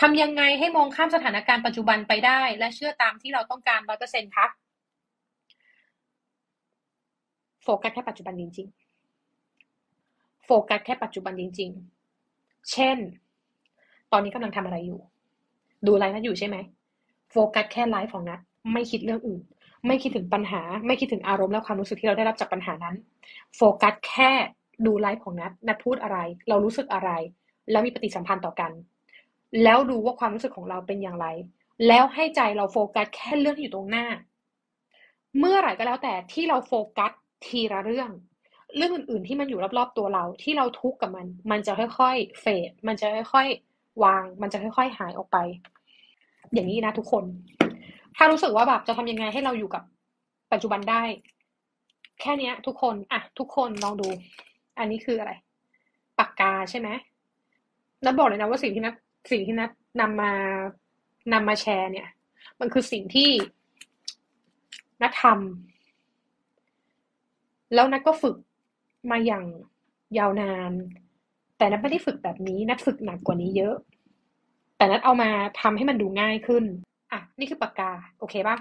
ทำยังไงให้มองข้ามสถานการณ์ปัจจุบันไปได้ และเชื่อตามที่เราต้องการร้อยเปอร์เซ็นต์คะโฟกัสแค่ปัจจุบันจริง ๆ โฟกัสแค่ปัจจุบันจริง ๆ เช่น ตอนนี้กำลังทำอะไรอยู่ ดูไลฟ์นัดอยู่ใช่ไหม โฟกัสแค่ไลฟ์ของนัด ไม่คิดเรื่องอื่น ไม่คิดถึงปัญหา ไม่คิดถึงอารมณ์และความรู้สึกที่เราได้รับจากปัญหานั้น โฟกัสแค่ดูไลฟ์ของนัด นัดพูดอะไร เรารู้สึกอะไร แล้วมีปฏิสัมพันธ์ต่อกัน แล้วดูว่าความรู้สึกของเราเป็นอย่างไร แล้วให้ใจเราโฟกัสแค่เรื่องที่อยู่ตรงหน้า เมื่อไหร่ก็แล้วแต่ที่เราโฟกัสทีละเรื่อง เรื่องอื่น ๆ ที่มันอยู่รอบๆตัวเราที่เราทุกข์กับมัน มันจะค่อยๆเฟดมันจะค่อยๆวาง มันจะค่อย ๆ หายออกไป อย่างนี้นะทุกคน ถ้ารู้สึกว่าแบบจะทำยังไงให้เราอยู่กับปัจจุบันได้ แค่เนี้ย ทุกคนอะทุกคนลองดู อันนี้คืออะไรปากกาใช่ไหมนัดบอกเลยนะว่าสิ่งที่นัด สิ่งที่นัดนำมานำมาแชร์เนี่ย มันคือสิ่งที่นัดทำแล้วนัดก็ฝึกมาอย่างยาวนาน แต่นัดไม่ได้ฝึกแบบนี้ นัดฝึกหนักกว่านี้เยอะ แต่นัดเอามาทำให้มันดูง่ายขึ้น อะ นี่คือปากกา โอเคป่ะ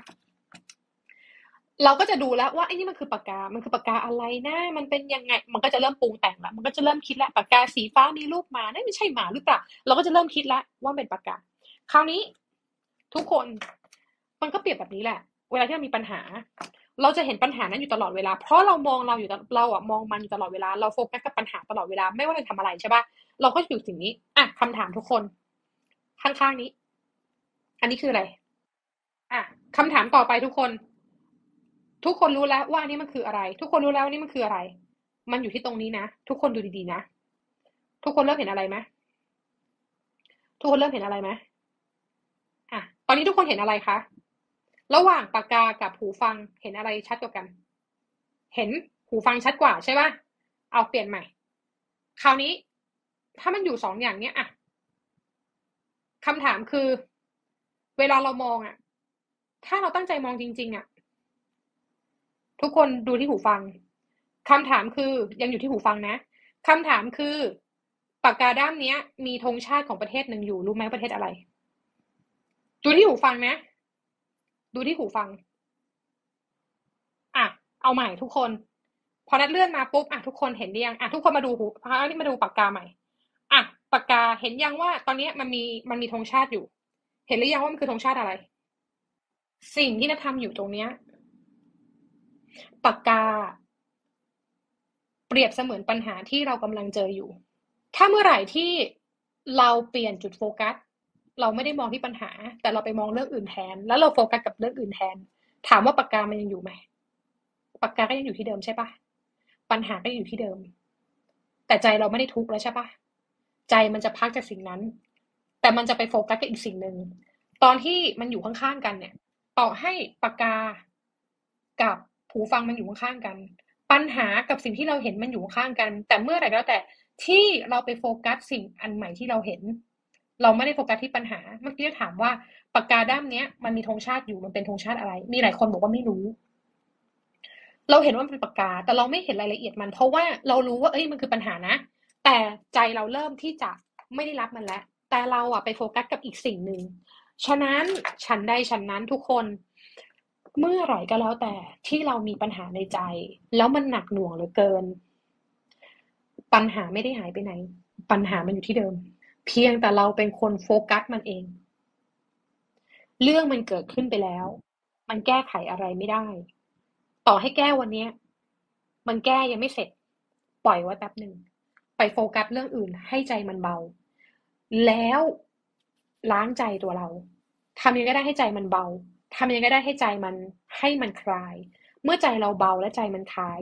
เราก็จะดูแล้วว่าไอ้นี่มันคือปากกา มันคือปากกาอะไรนะ มันเป็นยังไง มันก็จะเริ่มปรุงแต่งละมันก็จะเริ่มคิดละปากกาสีฟ้ามีรูปหมานั่นไม่ใช่หมาหรือเปล่า เราก็จะเริ่มคิดละว่าเป็นปากกา คราวนี้ทุกคนมันก็เปรียบแบบนี้แหละ เวลาที่เรามีปัญหา เราจะเห็นปัญหานั้นอยู่ตลอดเวลา เพราะเรามองเราอยู่เราอะมองมันอยู่ตลอดเวลา เราโฟกัสกับปัญหาตลอดเวลา ไม่ว่าเราทำอะไรใช่ปะเราก็อยู่สิ่งนี้ อะคำถามทุกคน ข้างๆนี้ อันนี้คืออะไร อะคำถามต่อไปทุกคน ทุกคนรู้แล้วว่านนี้มันคืออะไร ทุกคนรู้แล้วว่านี่มันคืออะไร มันอยู่ที่ตรงนี้นะ ทุกคนดูดีๆนะ ทุกคนเริ่มเห็นอะไรไหมทุกคนเริ่มเห็นอะไรไหมอะ ตอนนี้ทุกคนเห็นอะไรคะ ระหว่างปากกากับหูฟังเห็นอะไรชัดกว่ากัน เห็นหูฟังชัดกว่าใช่ปะเอาเปลี่ยนใหม่ คราวนี้ ถ้ามันอยู่สองอย่างเนี้ยอะคำถามคือ เวลาเรามองอะถ้าเราตั้งใจมองจริง ๆอะ ทุกคนดูที่หูฟังคำถามคือยังอยู่ที่หูฟังนะคำถามคือ ปากกาด้ามเนี้ย มีธงชาติของประเทศหนึ่งอยู่รู้ไหมประเทศอะไร ดูที่หูฟังนะ ดูที่หูฟัง อะ เอาใหม่ทุกคน พอนัดเลื่อนมาปุ๊บอะทุกคนเห็นหรือยังอะทุกคนมาดูหูพานี่มาดูปากกาใหม่อะปากกาเห็นยังว่า ตอนนี้มันมีมันมีธงชาติอยู่ เห็นหรือยังว่ามันคือธงชาติอะไร สิ่งที่นัดทำอยู่ตรงเนี้ย ปากกา เปรียบเสมือนปัญหาที่เรากำลังเจออยู่ ถ้าเมื่อไหร่ที่เราเปลี่ยนจุดโฟกัส เราไม่ได้มองที่ปัญหา แต่เราไปมองเรื่องอื่นแทน แล้วเราโฟกัสกับเรื่องอื่นแทน ถามว่าปากกามันยังอยู่ไหมปากกาก็ยังอยู่ที่เดิมใช่ปะปัญหาก็อยู่ที่เดิม แต่ใจเราไม่ได้ทุกข์แล้วใช่ปะใจมันจะพักจากสิ่งนั้น แต่มันจะไปโฟกัสกับอีกสิ่งหนึ่งตอนที่มันอยู่ข้างๆกันเนี่ย ต่อให้ปากกากับ หูฟังมันอยู่ข้างกัน ปัญหากับสิ่งที่เราเห็นมันอยู่ข้างกัน แต่เมื่อไหร่ก็แล้วแต่ที่เราไปโฟกัสสิ่งอันใหม่ที่เราเห็น เราไม่ได้โฟกัสที่ปัญหา เมื่อกี้ถามว่าปากกาด้ามเนี้ย มันมีธงชาติอยู่มันเป็นธงชาติอะไร มีหลายคนบอกว่าไม่รู้ เราเห็นว่ามันเป็นปากกา แต่เราไม่เห็นรายละเอียดมัน เพราะว่าเรารู้ว่าเอ้ยมันคือปัญหานะ แต่ใจเราเริ่มที่จะไม่ได้รับมันแล้วแต่เราอะไปโฟกัสกับอีกสิ่งหนึ่งฉะนั้นฉันได้ฉันนั้นทุกคน เมื่อไหร่ก็แล้วแต่ที่เรามีปัญหาในใจ แล้วมันหนักหน่วงเหลือเกิน ปัญหาไม่ได้หายไปไหน ปัญหามันอยู่ที่เดิม เพียงแต่เราเป็นคนโฟกัสมันเอง เรื่องมันเกิดขึ้นไปแล้ว มันแก้ไขอะไรไม่ได้ ต่อให้แก้วันนี้มันแก้ยังไม่เสร็จ ปล่อยไว้แป๊บหนึ่งไปโฟกัสเรื่องอื่น ให้ใจมันเบา แล้วล้างใจตัวเราทำยังไงก็ได้ให้ใจมันเบา ทำยังไงก็ได้ให้ใจมันให้มันคลาย เมื่อใจเราเบาและใจมันคลาย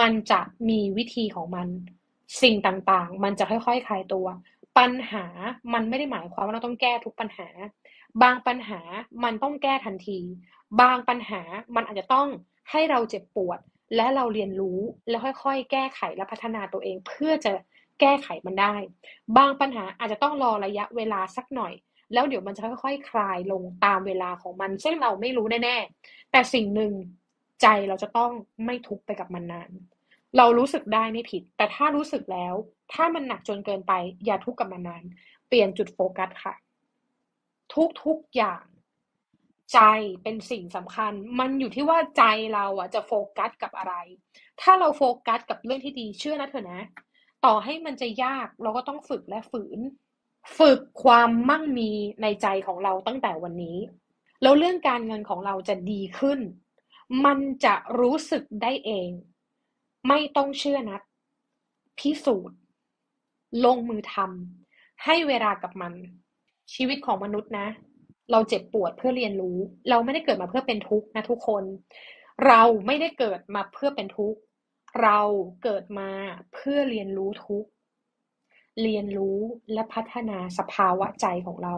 มันจะมีวิธีของมัน สิ่งต่างๆ มันจะค่อยๆคลายตัว ปัญหามันไม่ได้หมายความว่าเราต้องแก้ทุกปัญหา บางปัญหามันต้องแก้ทันที บางปัญหามันอาจจะต้องให้เราเจ็บปวด และเราเรียนรู้แล้วค่อยๆ แก้ไขและพัฒนาตัวเองเพื่อจะแก้ไขมันได้ บางปัญหาอาจจะต้องรอระยะเวลาสักหน่อย แล้วเดี๋ยวมันจะค่อยๆคลายลงตามเวลาของมัน ซึ่งเราไม่รู้แน่ๆ แต่สิ่งหนึ่งใจเราจะต้องไม่ทุกข์ไปกับมันนาน เรารู้สึกได้ไม่ผิด แต่ถ้ารู้สึกแล้ว ถ้ามันหนักจนเกินไป อย่าทุกข์กับมันนาน เปลี่ยนจุดโฟกัสค่ะ ทุกๆอย่างใจเป็นสิ่งสำคัญ มันอยู่ที่ว่าใจเราอะจะโฟกัสกับอะไร ถ้าเราโฟกัสกับเรื่องที่ดีเชื่อนะเถอะนะ ต่อให้มันจะยากเราก็ต้องฝึกและฝืน ฝึกความมั่งมีในใจของเราตั้งแต่วันนี้ แล้วเรื่องการเงินของเราจะดีขึ้น มันจะรู้สึกได้เอง ไม่ต้องเชื่อนัดพิสูจน์ ลงมือทำให้เวลากับมัน ชีวิตของมนุษย์นะ เราเจ็บปวดเพื่อเรียนรู้ เราไม่ได้เกิดมาเพื่อเป็นทุกข์นะทุกคน เราไม่ได้เกิดมาเพื่อเป็นทุกข์เราเกิดมาเพื่อเรียนรู้ทุกข์ เรียนรู้และพัฒนาสภาวะใจของเรา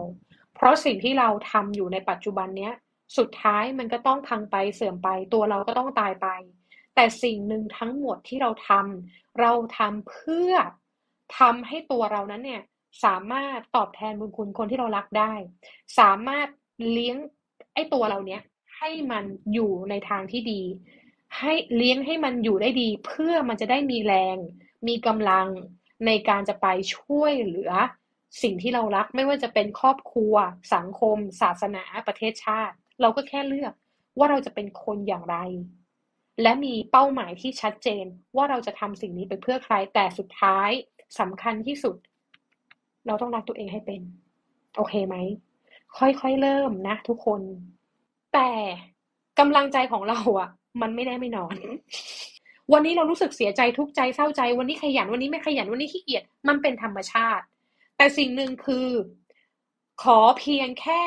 เพราะสิ่งที่เราทำอยู่ในปัจจุบันเนี้ย สุดท้ายมันก็ต้องพังไปเสื่อมไป ตัวเราก็ต้องตายไป แต่สิ่งหนึ่งทั้งหมดที่เราทำเราทำเพื่อทำให้ตัวเรานั้นเนี่ยสามารถตอบแทนบุญคุณคนที่เรารักได้ สามารถเลี้ยงไอ้ตัวเราเนี้ยให้มันอยู่ในทางที่ดี ให้เลี้ยงให้มันอยู่ได้ดี เพื่อมันจะได้มีแรง มีกำลัง ในการจะไปช่วยเหลือสิ่งที่เรารักไม่ว่าจะเป็นครอบครัว สังคม ศาสนาประเทศชาติ เราก็แค่เลือกว่าเราจะเป็นคนอย่างไร และมีเป้าหมายที่ชัดเจนว่าเราจะทำสิ่งนี้ไปเพื่อใครแต่สุดท้ายสำคัญที่สุด เราต้องรักตัวเองให้เป็น โอเคไหม ค่อยๆเริ่มนะ ทุกคน แต่กำลังใจของเราอะมันไม่ได้ไม่นอน วันนี้เรารู้สึกเสียใจทุกใจเศร้าใจ วันนี้ขยันวันนี้ไม่ขยันวันนี้ขี้เกียจมันเป็นธรรมชาติ แต่สิ่งหนึ่งคือ ขอเพียงแค่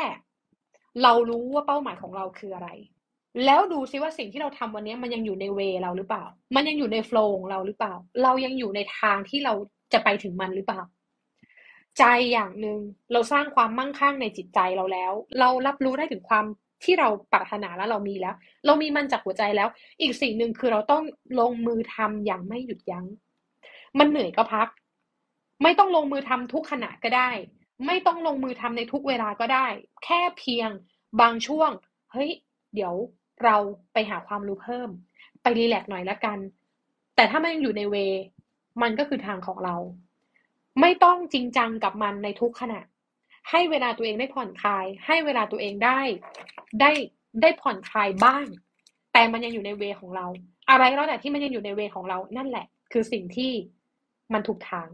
เรารู้ว่าเป้าหมายของเราคืออะไร แล้วดูซิว่าสิ่งที่เราทำวันนี้มันยังอยู่ในเวเราหรือเปล่า มันยังอยู่ในโฟล์ของเราหรือเปล่า เรายังอยู่ในทางที่เราจะไปถึงมันหรือเปล่า ใจอย่างหนึ่งเราสร้างความมั่งคั่งในจิตใจเราแล้ว เรารับรู้ได้ถึงความ ที่เราปรารถนาแล้วเรามีแล้ว เรามีมันจากหัวใจแล้ว อีกสิ่งหนึ่งคือเราต้องลงมือทำอย่างไม่หยุดยัง้ง มันเหนื่อยก็พัก ไม่ต้องลงมือทำทุกขณะก็ได้ ไม่ต้องลงมือทำในทุกเวลาก็ได้ แค่เพียงบางช่วง เฮ้ย เดี๋ยวเราไปหาความรู้เพิ่ม ไปรีแลกซ์หน่อยละกัน แต่ถ้ามันยังอยู่ในเว มันก็คือทางของเรา ไม่ต้องจริงจังกับมันในทุกขณะ ให้เวลาตัวเองได้ผ่อนคลาย ให้เวลาตัวเองได้ ได้ได้ผ่อนคลายบ้าง แต่มันยังอยู่ในเวของเรา อะไรก็แล้วแต่ที่มันยังอยู่ในเวของเรานั่นแหละ คือสิ่งที่มันถูกทาง